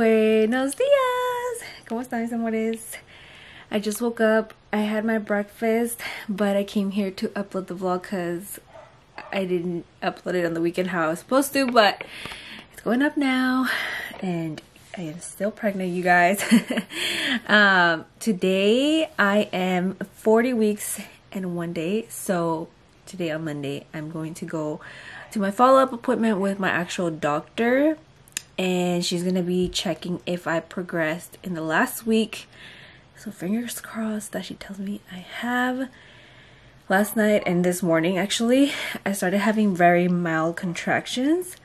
Buenos dias! ¿Cómo están mis amores? I just woke up. I had my breakfast, but I came here to upload the vlog because I didn't upload it on the weekend how I was supposed to, but it's going up now and I am still pregnant, you guys. um, today I am 40 weeks and one day, so today on Monday I'm going to go to my follow-up appointment with my actual doctor and she's gonna be checking if I progressed in the last week so fingers crossed that she tells me I have. Last night and this morning actually, I started having very mild contractions.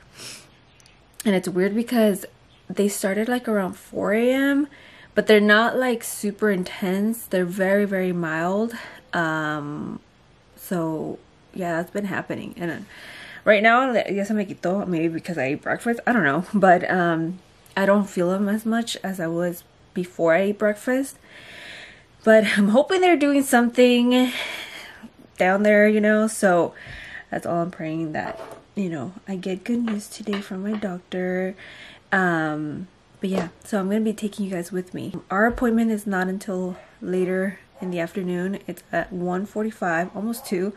And it's weird because they started like around 4 a.m. But they're not like super intense. They're very, very mild. Um, so yeah, that's been happening. And right now, I yes, I'm quito, maybe because I ate breakfast. I don't know. But um, I don't feel them as much as I was before I ate breakfast. But I'm hoping they're doing something down there, you know, so that's all I'm praying that, you know, I get good news today from my doctor. Um, but yeah, so I'm going to be taking you guys with me. Our appointment is not until later in the afternoon. It's at 1.45, almost 2.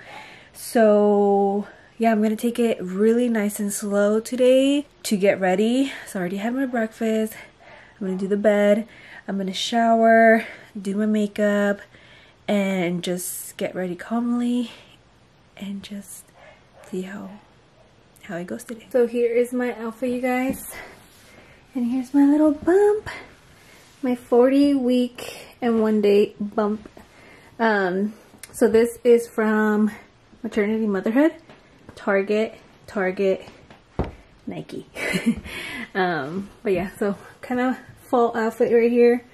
So yeah, I'm to take it really nice and slow today to get ready. So I already had my breakfast. I'm to do the bed. I'm gonna shower, do my makeup, and just get ready calmly and just see how how it goes today. So here is my outfit, you guys. And here's my little bump. My 40 week and one day bump. Um, so this is from Maternity Motherhood, Target, Target, Nike. um, but yeah, so kind of fall outfit right here.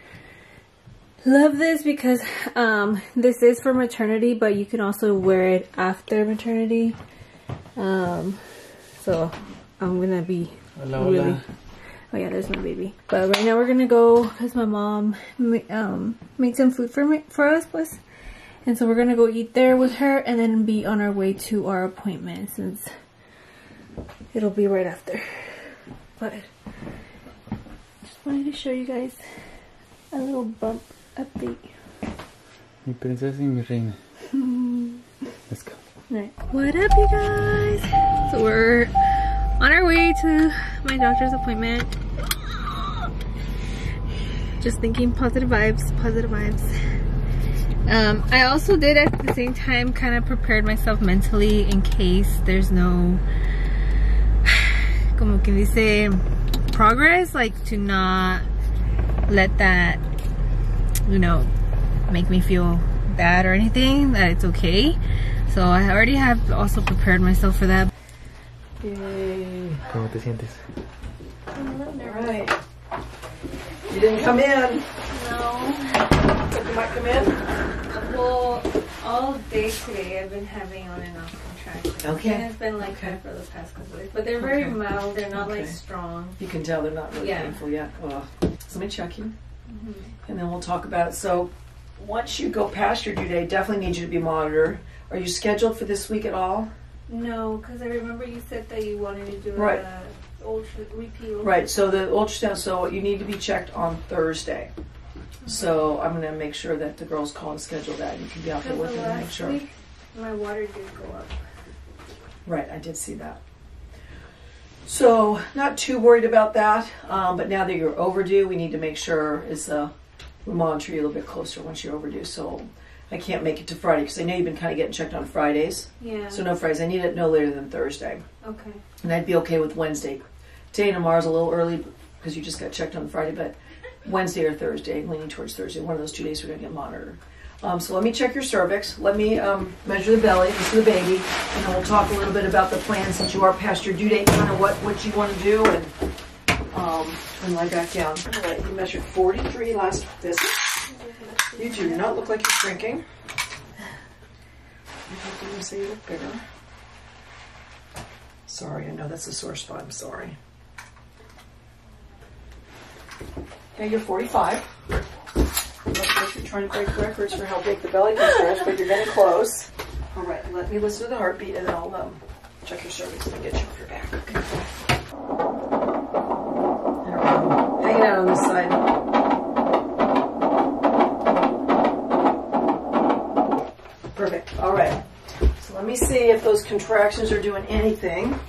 Love this because um, this is for maternity, but you can also wear it after maternity. Um, so I'm gonna be hola, really. Hola. Oh yeah, there's my baby. But right now we're gonna go because my mom um, made some food for me for us, plus, and so we're gonna go eat there with her, and then be on our way to our appointment since it'll be right after. But just wanted to show you guys a little bump update. Mi princesa y mi reina. Let's go. Right. What up, you guys? So we're on our way to my doctor's appointment. Just thinking positive vibes, positive vibes. Um, I also did at the same time kind of prepared myself mentally in case there's no, como quien dice, progress like to not let that you know make me feel bad or anything that it's okay so I already have also prepared myself for that Yay. ¿Cómo te sientes? Alright. You didn't come in. No. But you might come in? Well, all day today I've been having on and off contractions. Okay. And it's been like Okay. that for the past couple days. But they're very Okay. mild, they're not like strong. You can tell they're not really Yeah. painful yet. So let me check you. Mm-hmm. And then we'll talk about it. So once you go past your due date, definitely need you to be monitored. Are you scheduled for this week at all? No, because I remember you said that you wanted to do Right. a ultra. Right. So the ultrasound. So you need to be checked on Thursday. So I'm gonna make sure that the girls call and schedule that. You can be out there with them and make sure. week, my water did go up. Right, I did see that. So, not too worried about that. Um, but now that you're overdue, we need to make sure is uh, we monitor you a little bit closer once you're overdue. So, I can't make it to Friday because I know you've been kind of getting checked on Fridays. Yeah. So no Fridays. I need it no later than Thursday, okay. and I'd be okay with Wednesday. Today and tomorrow's a little early because you just got checked on Friday, but Wednesday or Thursday, leaning towards Thursday. One of those two days we're gonna get monitored. Um, so let me check your cervix. Let me um, measure the belly. This is the baby, and then we'll talk a little bit about the plan since you are past your due date, kind of what what you want to do, and um, and lie back down. All right, you measured 43 last visit. You do not look like you're shrinking. I didn't say you look bigger. Sorry, I know that's a sore spot. I'm sorry. Now you're 45. Unless you're trying to break records for how big the belly can stretch, but you're getting close. All right, let me listen to the heartbeat and I'll um, check your cervix and get you off your back. Okay. Hanging out on this side. Perfect. All right. So let me see if those contractions are doing anything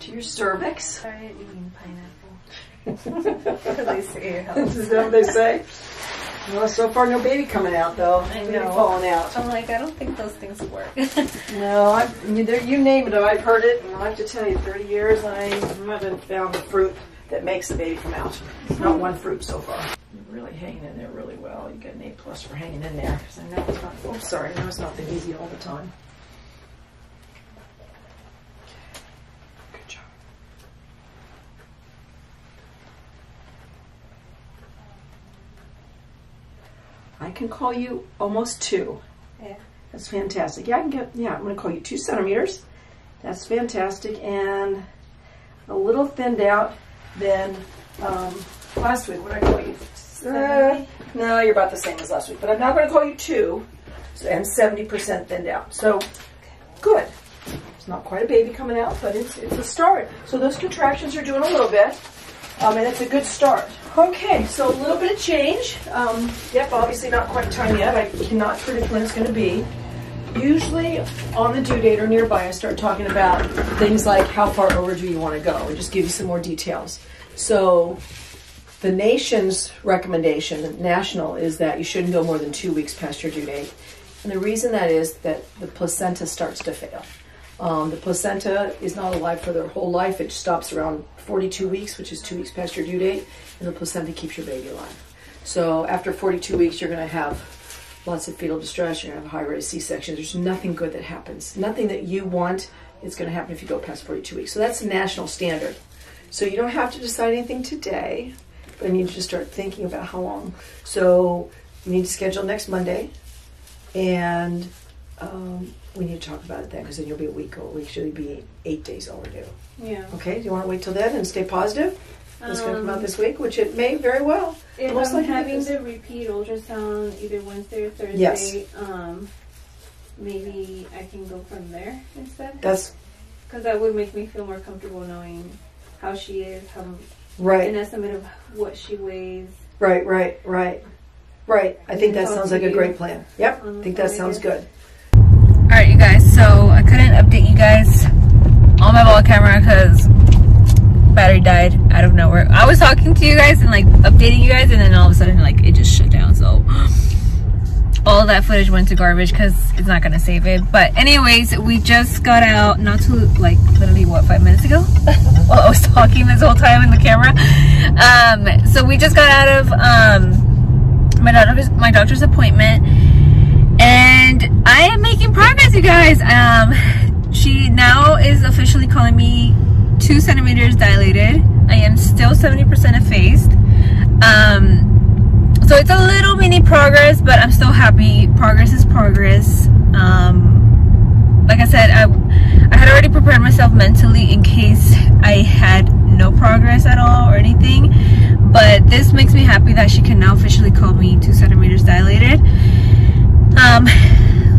to your cervix. I didn't mean pineapple. Because I say it helps. Is that what they say? Well, so far no baby coming out though. I Baby know. falling out. I'm like, I don't think those things work. No, I, you, there- you name it, I've heard it, and I have to tell you, 30 years, I haven't found the fruit that makes the baby come out. Not one fruit so far. You're really hanging in there really well. You got an A plus for hanging in there. 'cause I know it's not. Oh, sorry, I know it's not been easy all the time. Can call you almost two. Yeah. That's fantastic. Yeah, I can get, yeah, I'm going to call you two centimeters. That's fantastic. And a little thinned out than um, last week. What did I call you? Uh, no, you're about the same as last week. But I'm now going to call you two and 70% thinned out. So, good. It's not quite a baby coming out, but it's, it's a start. So those contractions are doing a little bit. Um, and it's a good start. Okay, so a little bit of change. Um, yep, obviously not quite time yet. I cannot predict when it's going to be. Usually on the due date or nearby, I start talking about things like how far overdue you want to go and just give you some more details. So the nation's recommendation, national, is that you shouldn't go more than two weeks past your due date. And the reason that is that the placenta starts to fail. Um, the placenta is not alive for their whole life. It stops around 42 weeks, which is two weeks past your due date, and the placenta keeps your baby alive. So after 42 weeks, you're going to have lots of fetal distress. You're going to have a high rate of C-section. There's nothing good that happens. Nothing that you want is going to happen if you go past 42 weeks. So that's the national standard. So you don't have to decide anything today, but I need you to start thinking about how long. So you need to schedule next Monday, and um, we need to talk about it then because then you'll be a week old. we should be eight days overdue. yeah. Okay, do you want to wait till then and stay positive? It's going to come out this week, which it may very well. If Most I'm having the repeat ultrasound either Wednesday or Thursday, Yes. um, maybe I can go from there instead. That's Because that would make me feel more comfortable knowing how she is, how right, an estimate of what she weighs. right, right, right, right. I think that sounds like a great plan. Yep, I think that sounds good. All right, you guys. So I couldn't update you guys on my vlog camera because battery died out of nowhere. I was talking to you guys and like updating you guys, and then all of a sudden, like it just shut down. So all that footage went to garbage because it's not gonna save it. But anyways, we just got out not too like literally what five minutes ago. While I was talking this whole time in the camera. Um, so we just got out of um my my doctor's appointment and I am making progress, you guys. Um, she now is officially calling me two centimeters dilated. I am still 70% effaced. Um, so it's a little mini progress, but I'm still happy. Progress is progress. Um, like I said, I, I had already prepared myself mentally in case I had no progress at all or anything. But this makes me happy that she can now officially call me two centimeters dilated. Um,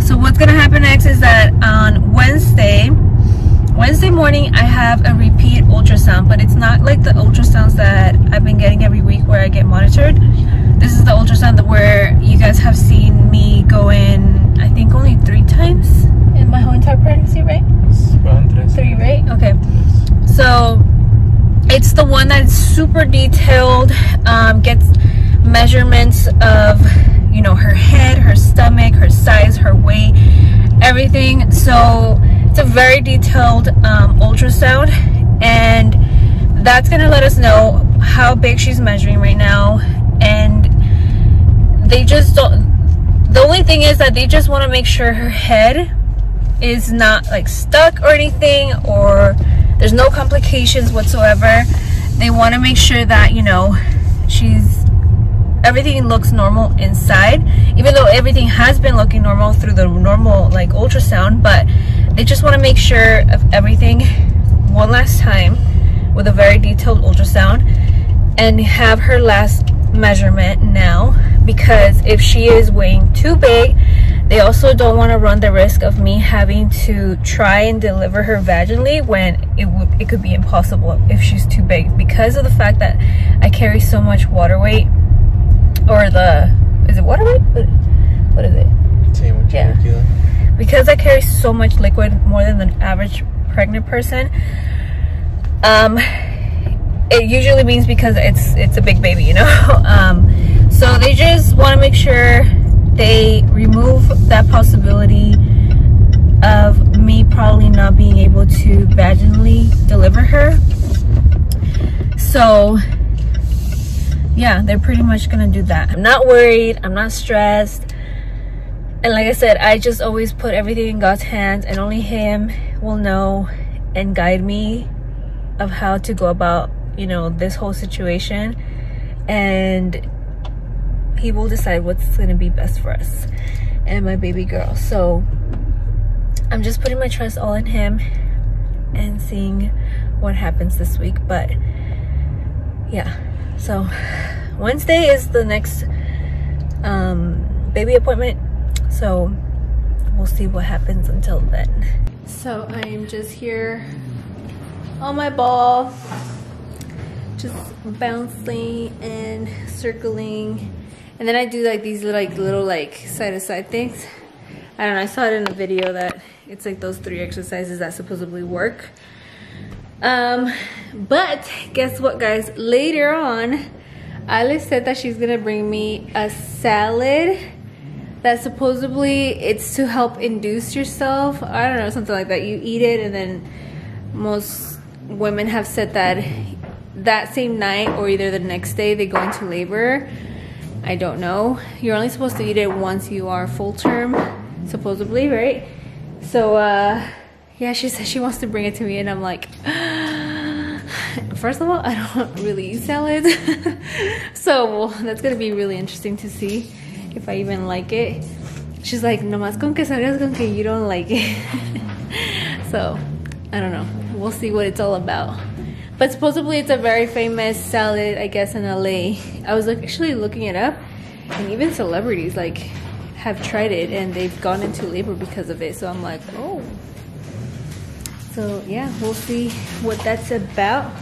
so what's gonna happen next is that on Wednesday, Wednesday morning, I have a repeat ultrasound, but it's not like the ultrasounds that I've been getting every week where I get monitored. This is the ultrasound that where you guys have seen me go in, I think only three times in my whole entire pregnancy, right? Three, right? Okay. So it's the one that's super detailed, um, gets measurements of, you know, her head, her stomach, her size, her weight, everything. So it's a very detailed um, ultrasound, and that's gonna let us know how big she's measuring right now. And they just don't. The only thing is that they just want to make sure her head is not like stuck or anything, or there's no complications whatsoever. They want to make sure that you know she's everything looks normal inside even though everything has been looking normal through the normal like ultrasound but they just want to make sure of everything one last time with a very detailed ultrasound and have her last measurement now because if she is weighing too big they also don't want to run the risk of me having to try and deliver her vaginally when it would it could be impossible if she's too big because of the fact that I carry so much water weight or the is it water weight? What, is it? Yeah. because I carry so much liquid more than the average pregnant person, um, it usually means because it's it's a big baby, you know. Um, so they just want to make sure they remove that possibility of me probably not being able to vaginally deliver her. So yeah, they're pretty much gonna do that. I'm not worried, I'm not stressed. And like I said, I just always put everything in God's hands and only him will know and guide me of how to go about, you know, this whole situation. And he will decide what's gonna be best for us and my baby girl. So I'm just putting my trust all in him and seeing what happens this week. But yeah, so Wednesday is the next um, baby appointment. So we'll see what happens until then. So I am just here on my ball, just bouncing and circling. And then I do like these like little like side to side things. I don't know, I saw it in a video that it's like those three exercises that supposedly work. Um, but guess what guys, later on, Alice said that she's gonna bring me a salad that supposedly it's to help induce yourself. I don't know, something like that. You eat it and then most women have said that that same night or either the next day they go into labor. I don't know. You're only supposed to eat it once you are full term, supposedly, right? So, uh, yeah, she says she wants to bring it to me and I'm like, first of all, I don't really eat salads. so that's gonna be really interesting to see if I even like it. She's like, nomás con que salgas con que you don't like it. so, I don't know. We'll see what it's all about. But supposedly it's a very famous salad, I guess, in LA. I was actually looking it up, and even celebrities like have tried it and they've gone into labor because of it. So I'm like, oh. So yeah, we'll see what that's about.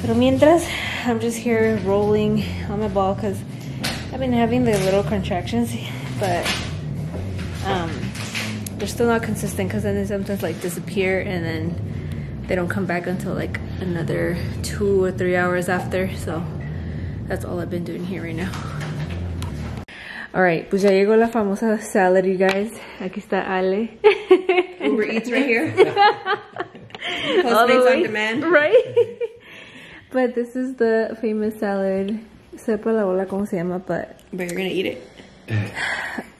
Pero mientras, I'm just here rolling on my ball because I've been having the little contractions, but um, they're still not consistent because then they sometimes like disappear and then they don't come back until like another two or three hours after. So that's all I've been doing here right now. Alright, pues ya llegó la famosa salad, you guys. Aquí está Ale. Uber Eats right here. Postmates on demand. Right? but this is the famous salad. Sepa la bola cómo se llama, but But you're gonna eat it.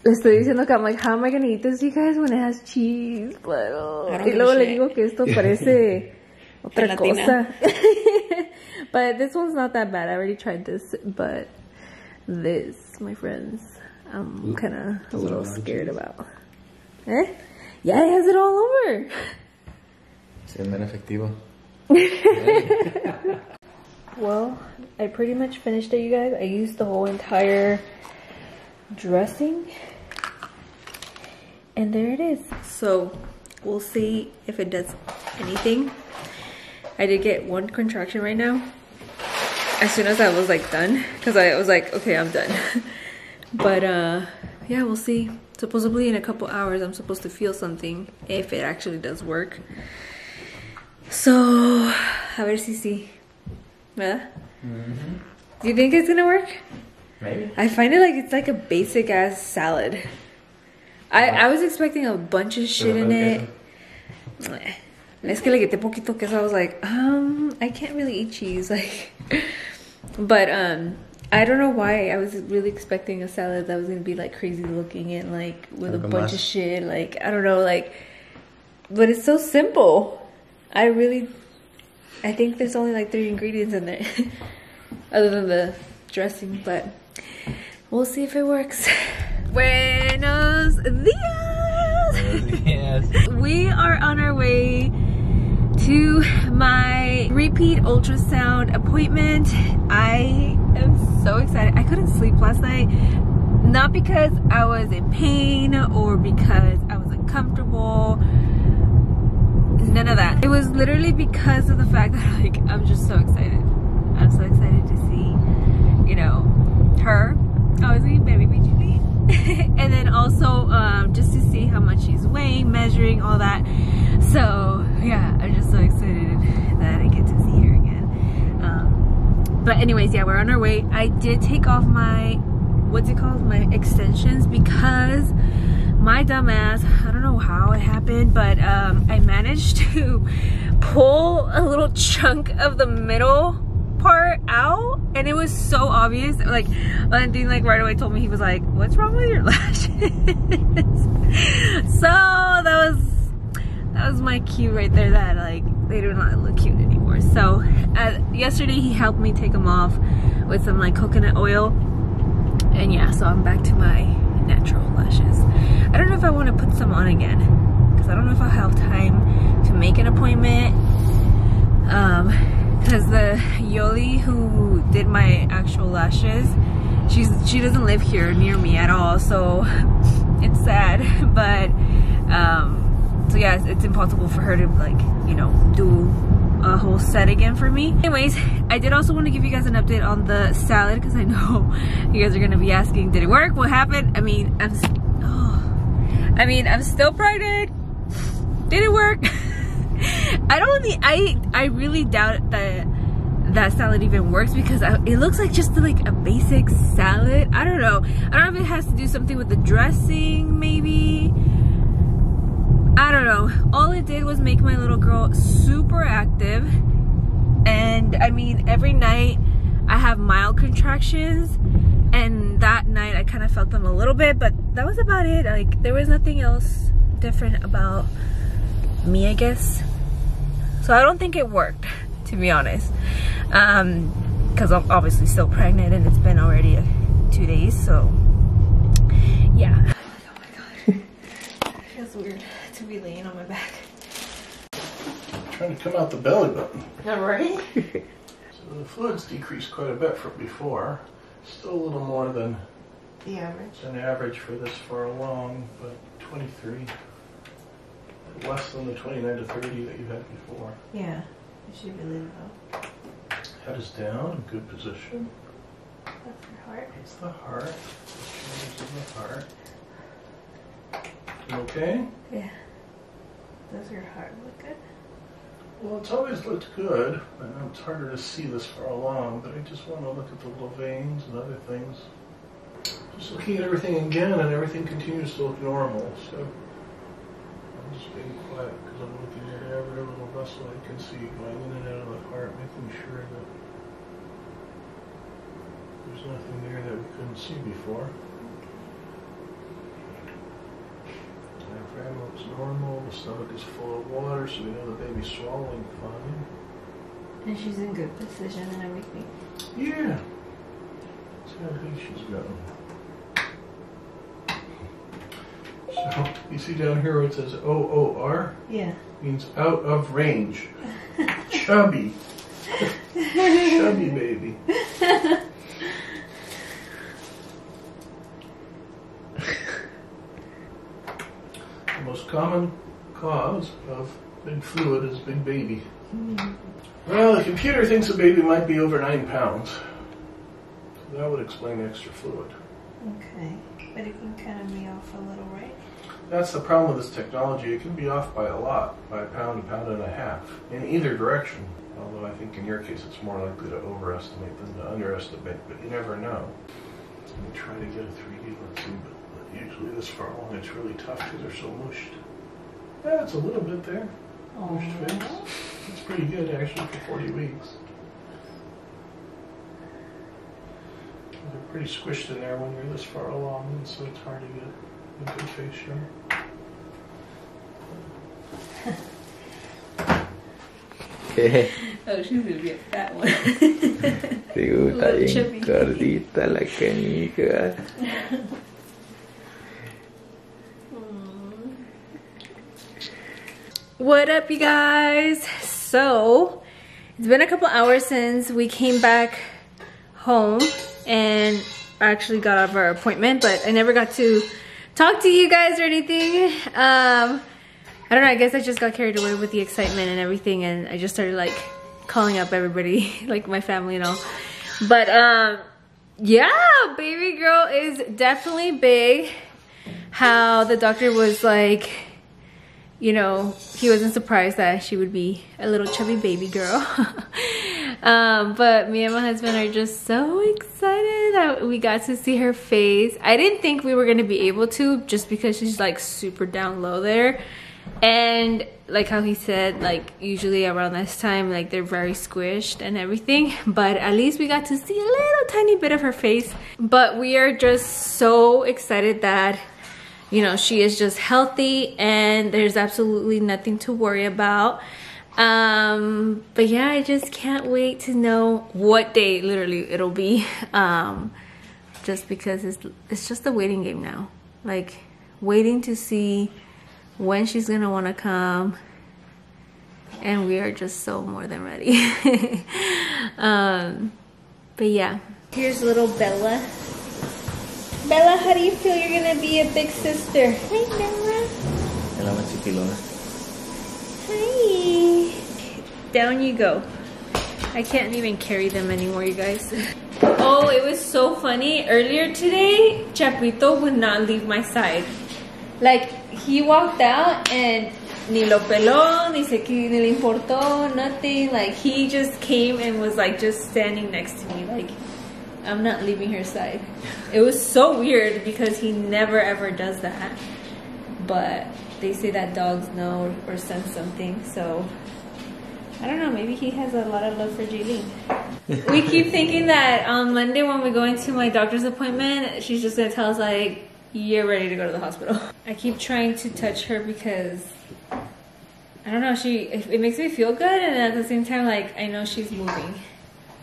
le estoy diciendo que I'm like, how am I gonna eat this, you guys, when it has cheese? But, oh. Y luego le digo que esto parece otra cosa. but this one's not that bad. I already tried this, but this, my friends, I'm kind of a little scared about. Eh? Yeah, it has it all over. Efectivo. Well, I pretty much finished it, you guys. I used the whole entire dressing. And there it is. So, we'll see if it does anything. I did get one contraction right now. As soon as I was like done. Because I was like, okay, I'm done. but uh, yeah, we'll see. Supposedly in a couple hours, I'm supposed to feel something. If it actually does work. So, a ver si sí. ¿Verdad? Do you think it's gonna work? Maybe. I find it like it's like a basic ass salad. I, I was expecting a bunch of shit in it. Es que le quité poquito queso. I was like, um, I can't really eat cheese. Like, but um, I don't know why. I was really expecting a salad that was gonna be like crazy looking and like with a bunch of shit. Like, I don't know. Like, but it's so simple. I really, I think there's only like three ingredients in there, other than the dressing. But we'll see if it works. Buenos dias. yes. We are on our way to my repeat ultrasound appointment. I am so excited. I couldn't sleep last night. Not because I was in pain or because I was uncomfortable. None of that. It was literally because of the fact that like I'm just so excited. I'm so excited to see, you know, her. I was eating baby Julie. and then also um, just to see how much she's weighing, measuring, all that. So yeah, I'm just so excited that I get to see her again. Um, but anyways, yeah, we're on our way. I did take off my, what's it called? My extensions because my dumbass, I don't know how it happened, but um, I managed to pull a little chunk of the middle part out and it was so obvious like and Dean like right away told me he was like what's wrong with your lashes so that was that was my cue right there that like they do not look cute so uh, yesterday he helped me take them off with some like coconut oil. And yeah so I'm back to my natural lashes. I don't know if I want to put some on again because I don't know if I'll have time to make an appointment. Um because the Yoli who did my actual lashes she's she doesn't live here near me at all so it's sad. But um so yeah it's, it's impossible for her to like you know do a whole set again for me anyways i did also want to give you guys an update on the salad because i know you guys are gonna be asking did it work what happened i mean i'm oh, i mean i'm still pregnant did it work I don't think I I really doubt that that salad even works because I, it looks like just like a basic salad. I don't know. I don't know if it has to do something with the dressing maybe. I don't know. All it did was make my little girl super active. And I mean, every night I have mild contractions and that night I kind of felt them a little bit, but that was about it. Like there was nothing else different about me, I guess. So I don't think it worked, to be honest. Um, because I'm obviously still pregnant and it's been already two days, so yeah. Oh my god. it feels weird to be laying on my back. Trying to come out the belly button. Alright? so the fluid's decreased quite a bit from before. Still a little more than the average. Than average for this far along, but 23 less than the 29 to 30 that you had before. Yeah, it should be little though. Head is down, in good position. That's your heart. It's the heart. The in the heart. You okay? Yeah. Does your heart look good? Well, it's always looked good. I know it's harder to see this far along, but I just want to look at the little veins and other things. Just looking at everything again, and everything continues to look normal. So I'm just being quiet because I'm looking at every little vessel I can see going in and out of the heart, making sure that there's nothing there that we couldn't see before. Looks normal, the stomach is full of water, so we know the baby's swallowing fine. And she's in good position and everything. Yeah. See how big she's gotten. So you see down here where it says OOR? Yeah. Means out of range. Chubby. Chubby baby. most common cause of big fluid is big baby. Mm. Well, the computer thinks a baby might be over nine pounds. So that would explain extra fluid. Okay. But it can kind of be off a little, right? That's the problem with this technology. It can be off by a lot, by a pound, a pound and a half, in either direction. Although I think in your case it's more likely to overestimate than to underestimate, but you never know. Let me try to get a 3D. Let's see, but usually this far along it's really tough because they're so mushed. Yeah, it's a little bit there. Mushed face. It's pretty good actually for 40 weeks. They're pretty squished in there when you're this far along, and so it's hard to get a good face shot. oh, she's gonna be a fat one. Digo, está bien gordita la canica. What up, you guys? So, it's been a couple hours since we came back home and actually got out of our appointment, but I never got to talk to you guys or anything. Um, I don't know, I guess I just got carried away with the excitement and everything and I just started like calling up everybody, like my family and all. But um, yeah, baby girl is definitely big. How the doctor was like, you know, he wasn't surprised that she would be a little chubby baby girl. um, but me and my husband are just so excited that we got to see her face. I didn't think we were gonna be able to just because she's like super down low there. And like how he said, like usually around this time, like they're very squished and everything. But at least we got to see a little tiny bit of her face. But we are just so excited that you know, she is just healthy and there's absolutely nothing to worry about. Um, but yeah, I just can't wait to know what day literally it'll be. Um, just because it's, it's just a waiting game now. Like waiting to see when she's gonna wanna come. And we are just so more than ready. um, but yeah. Here's little Bella. Bella, how do you feel you're gonna be a big sister? Hi, Bella. La más chiquilona. Hi. Down you go. I can't even carry them anymore, you guys. Oh, it was so funny. Earlier today, Chapito would not leave my side. Like, he walked out and ni lo peló, ni, se, ni le importó, nothing. Like, he just came and was like just standing next to me. Like, I'm not leaving her side. It was so weird because he never ever does that. But they say that dogs know or, sense something, so I don't know, maybe he has a lot of love for Jaylene. we keep thinking that on Monday when we go into my doctor's appointment, she's just gonna tell us like, you're ready to go to the hospital. I keep trying to touch her because I don't know, she it makes me feel good and at the same time like I know she's moving.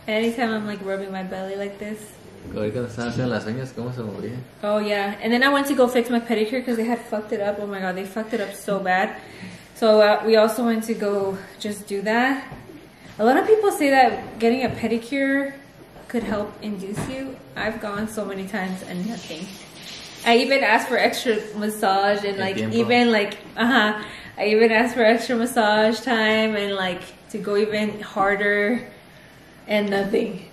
Anytime I'm like rubbing my belly like this. Ahorita estaban haciendo las uñas, ¿cómo se movía? Oh yeah, and then I went to go fix my pedicure because they had fucked it up. Oh my god, they fucked it up so bad. So uh, we also went to go just do that. A lot of people say that getting a pedicure could help induce you. I've gone so many times and nothing. I even asked for extra massage and like even like uh huh. I even asked for extra massage time and like to go even harder and nothing.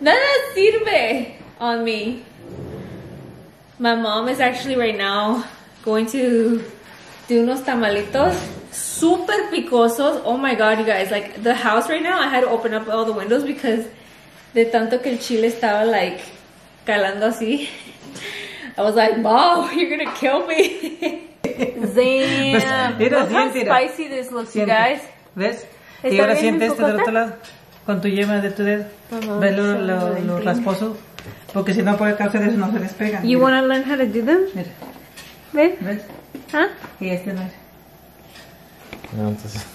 Nada sirve on me. My mom is actually right now going to do unos tamalitos super picosos. Oh my god, you guys. Like the house right now, I had to open up all the windows because de tanto que el chile estaba like calando así. I was like, Mom, you're gonna kill me. Damn. Look how spicy this looks, you guys. ¿Ves? Y ahora siente este del otro lado, con tu yema de tu dedo. ¿Ves lo, lo, lo rasposo? Porque si no puede causar eso, no se despegan. You want to learn how to do them? Mira. ¿Ves? ¿Ves? ¿Ah? Y este no es. No, entonces.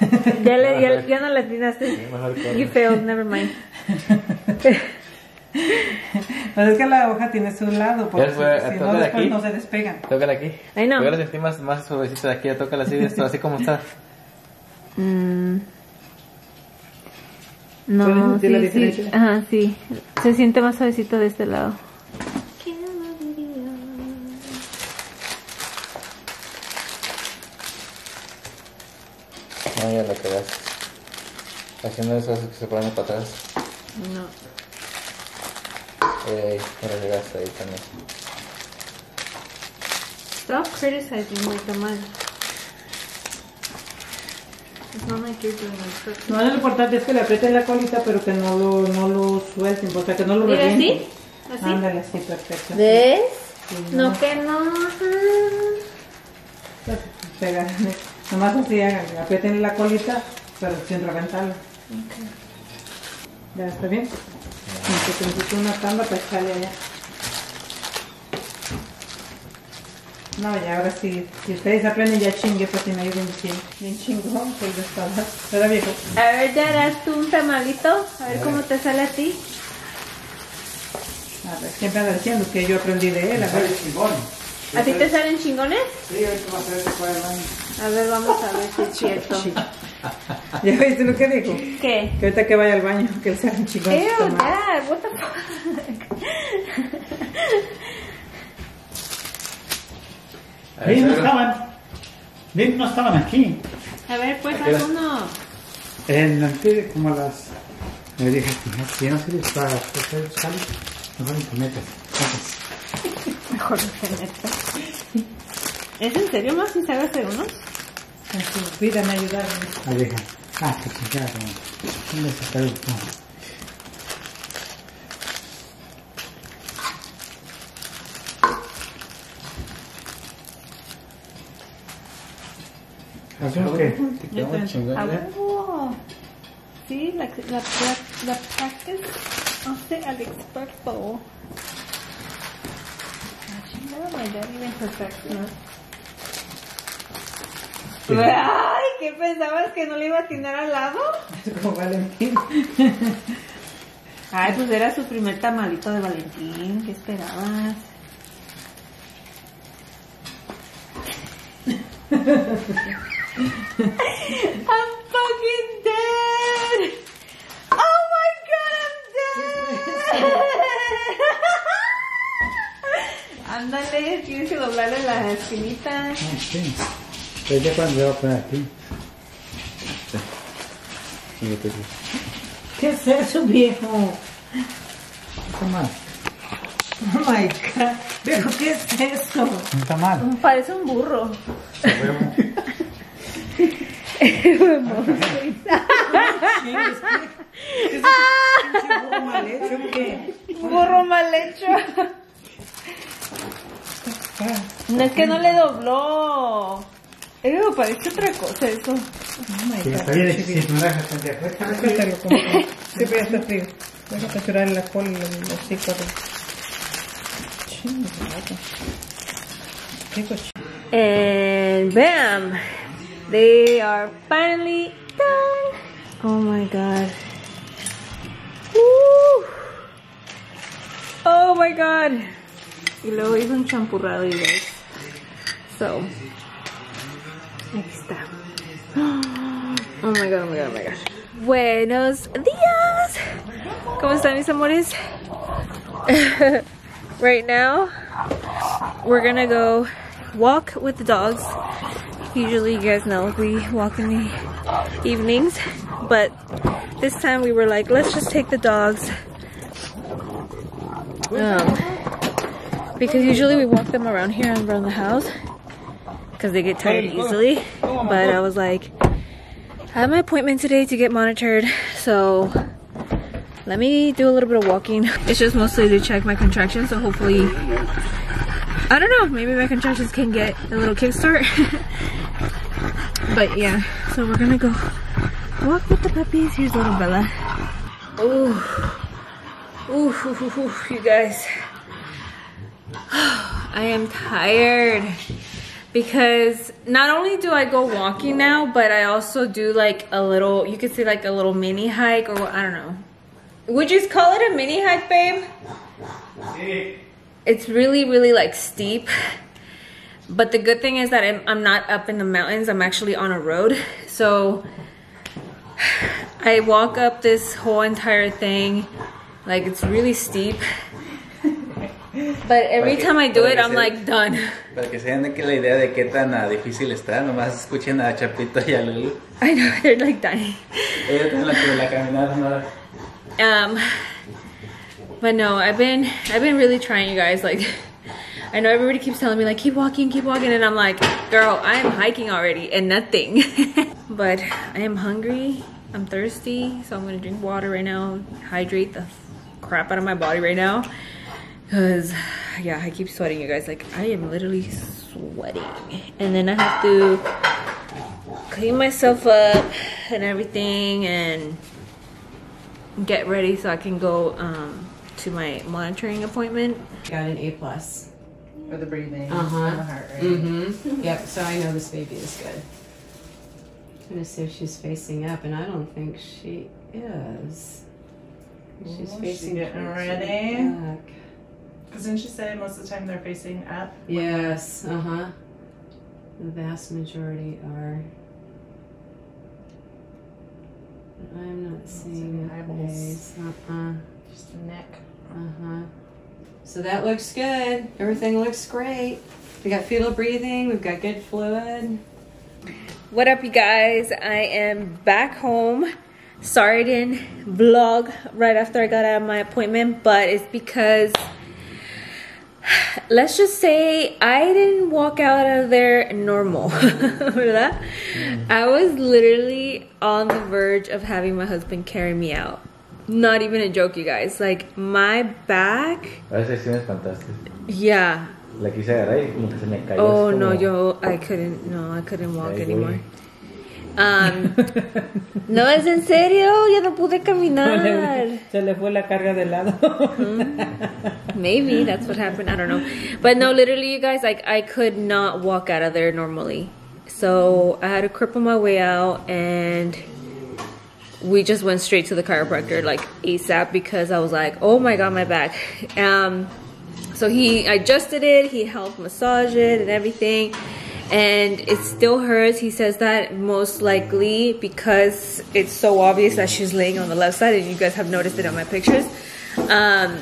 ya, le, ya, ya no le atinaste. You failed, never mind. Pues es que la hoja tiene su lado, porque fue, si no, después aquí. no se despegan. Tócala aquí. I know. Yo la sentí más, más suavecita de aquí, tócala así, esto, así como está. Mm. No, sí, la sí, diferencia? sí. Ajá, sí. Se siente más suavecito de este lado. No, ya la quedaste. Haciendo eso hace que se ponen para atrás. No. Eh, me la llegaste ahí también. Stop criticizing my tamal. No, lo importante es que le aprieten la colita, pero que no lo, no lo suelten, o sea, que no lo Mira, revienten. ¿así? ¿Así? Ándale, así, perfecto. ¿Ves? Sí, No que no. Pega. Nomás así hagan, aprieten la colita, pero sin reventarla. ¿Ya está bien? Necesito una tanda para echarle allá. No, ya ahora sí, si ustedes aprenden ya chingue, pues si me ayuden bien, bien chingón, pues ya está, ¿verdad viejo? A ver, ya haz tú un tamalito. A ver cómo te sale a ti. A ver, siempre anda diciendo que yo aprendí de él, a ver. ¿A ti te salen chingones? Sí, ahorita va a hacer después. A ver, vamos a ver si es cierto. ¿Ya viste lo que dijo? ¿Qué? Que ahorita que vaya al baño, que él sea un chingón. Ew, Dad, what the fuck? Ellos no estaban. Ellos no estaban aquí. A ver, pues qué hora? haz uno. En antes, como las. Me dije, si no sirves para hacer sal, mejor te. Entonces, Mejor no te metas. ¿Es en serio, más si sabe hacer unos? En su vida me ayudaron. Ah, que chingada. ¿Dónde se está el ¿Azul qué? Sí, la, la, la, la practice hace al experto. My daddy me perfeccionó. Ay, ¿qué pensabas que no le iba a atinar al lado? Como Valentín. Ay, pues era su primer tamalito de Valentín. ¿Qué esperabas? I'm fucking dead! Oh my god, I'm dead! Ándale, tienes que doblarle la esquinita. Ah, sí. Pero ya cuando voy a poner aquí. ¿Qué es eso, viejo? Está mal. Oh my god. Viejo, ¿qué es eso? No está mal. Parece un burro. Un burro mal hecho. No es que no le dobló. Eh, parece otra cosa eso. Si está bien, si es naranja, está de afuera. Sácatelo como que- Sí, pero ya está frío. Déjate llorar la cola y los hocico. Chingada. Qué cochino. And bam! They are finally done. Oh my god. Woo. Oh my god. Y luego hice un champurrado, you guys. So, aquí está. Oh my god, oh my god, oh my god. Buenos días. ¿Cómo están mis amores? right now, we're gonna go walk with the dogs. Usually, you guys know we walk in the evenings, but this time we were like, let's just take the dogs. Um, because usually we walk them around here and around the house because they get tired easily. But I was like, I have my appointment today to get monitored, so let me do a little bit of walking. It's just mostly to check my contractions, so hopefully I don't know, maybe my contractions can get a little kickstart. but yeah, so we're gonna go walk with the puppies. Here's little Bella. Ooh. Ooh, ooh, ooh, ooh, you guys. I am tired because not only do I go walking now, but I also do like a little, you could say like a little mini hike or I don't know. Would you call it a mini hike, babe? it's really really like steep but the good thing is that I'm, I'm not up in the mountains. I'm actually on a road. So i walk up this whole entire thing like it's really steep. But every time i do it i'm like done. Para que se den que la idea de qué tan ah, difícil está, nomás escuchen a Chapito y a Lulu. i know they're like dying. Ella también la la caminada Um, but no, I've been I've been really trying, you guys. Like, I know everybody keeps telling me like keep walking, keep walking, and I'm like, girl, I am hiking already and nothing. but I am hungry. I'm thirsty, so I'm gonna drink water right now, hydrate the crap out of my body right now. Cause yeah, I keep sweating, you guys. Like I am literally sweating, and then I have to clean myself up and everything, and get ready so I can go um, to my monitoring appointment. Got an A plus. For the breathing Uh-huh. and the heart rate. Mm-hmm. Yep. So I know this baby is good. I'm gonna see if she's facing up, and I don't think she is. She's Ooh, she facing getting towards ready. back. Because didn't she say most of the time they're facing up? Yes. Uh huh. The vast majority are. I'm not seeing any eyeballs. face. Uh-uh. Just the neck. Uh-huh. So that looks good. Everything looks great. We got fetal breathing. We've got good fluid. What up, you guys? I am back home. Sorry I didn't vlog right after I got out of my appointment, but it's because let's just say I didn't walk out of there normal. ¿verdad? Mm. I was literally on the verge of having my husband carry me out. Not even a joke, you guys. Like my back, A veces sí me espantaste. yeah. La quise agarrar y como que se me cayó. Oh no, yo I couldn't. No, I couldn't walk anymore. Um, no es en serio, ya no pude caminar. Se le fue la carga de lado. Maybe that's what happened. I don't know. But no, literally, you guys, like I could not walk out of there normally. So I had to cripple my way out, and we just went straight to the chiropractor like ASAP because I was like, oh my god, my back. Um, so he adjusted it. He helped massage it and everything. And it still hurts. He says that most likely because it's so obvious that she's laying on the left side, and you guys have noticed it on my pictures. Um,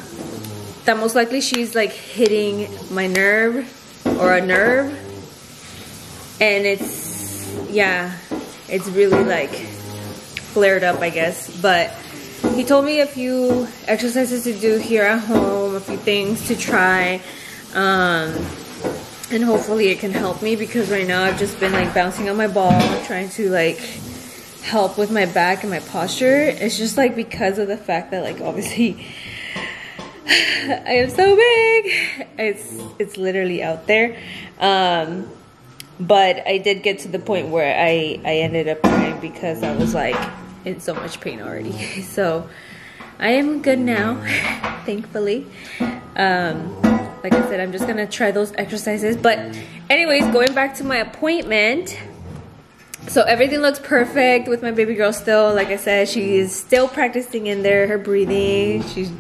that most likely she's like hitting my nerve or a nerve and it's yeah it's really like flared up i guess but he told me a few exercises to do here at home a few things to try um and hopefully it can help me because right now i've just been like bouncing on my ball trying to like help with my back and my posture it's just like because of the fact that like obviously I am so big. It's it's literally out there. Um, but I did get to the point where I I ended up crying because I was like in so much pain already. So I am good now, thankfully. Um, like I said, I'm just gonna try those exercises. But anyways, going back to my appointment. So everything looks perfect with my baby girl still. Like I said, she is still practicing in there, her breathing. She's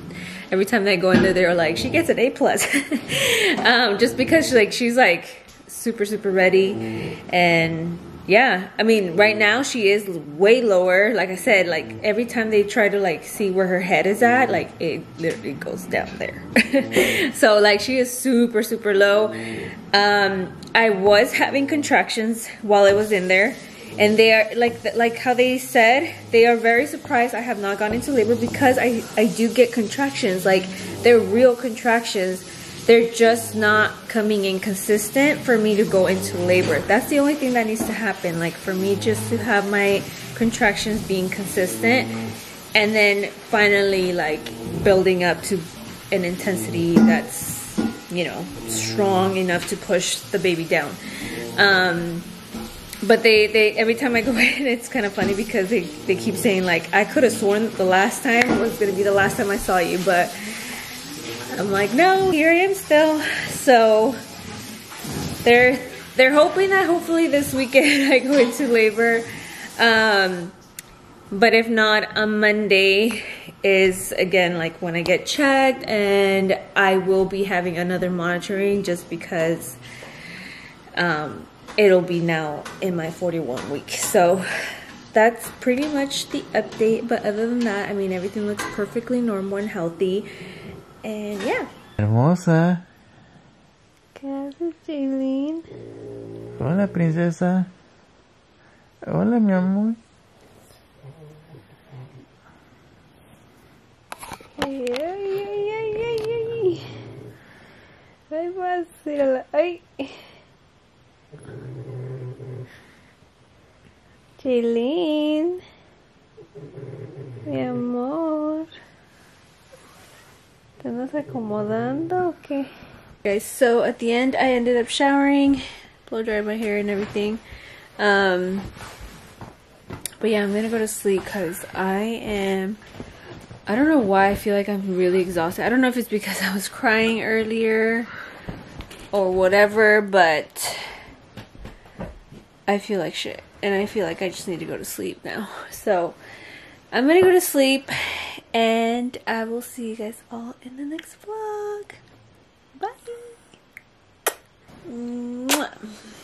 every time they go in there, they're like, she gets an A plus. um, just because she like she's like super super ready, and yeah, I mean right mm. now she is way lower. Like I said, like mm. every time they try to like see where her head is at, like mm. it literally goes down there. so like she is super super low. Um, I was having contractions while I was in there and they are like like how they said they are very surprised I have not gone into labor because I I do get contractions. Like they're real contractions they're just not coming in consistent for me to go into labor. That's the only thing that needs to happen like for me just to have my contractions being consistent and then finally like building up to an intensity that's you know strong enough to push the baby down. Um but they, they every time I go in, it's kind of funny because they, they keep saying like I could have sworn the last time was gonna be the last time I saw you, but I'm like no, here I am still. So they're they're hoping that hopefully this weekend I go into labor. Um, but if not, on Monday is again like when I get checked, and I will be having another monitoring just because. Um, it'll be now in my 41 week. So that's pretty much the update. But other than that, I mean, everything looks perfectly normal and healthy. And yeah. Hermosa. ¿Qué haces, Jaylene? Hola, princesa. Hola, mi amor. Ay, ay, ay, ay, ay, ay. Mírala. Ay. Jaylene. Acomodando o qué? Guys, so at the end I ended up showering, blow dried my hair and everything. Um, but yeah, I'm gonna go to sleep because I am. I don't know why I feel like I'm really exhausted. I don't know if it's because I was crying earlier or whatever, but I feel like shit. And I feel like I just need to go to sleep now. So I'm gonna go to sleep and I will see you guys all in the next vlog. Bye. Mwah.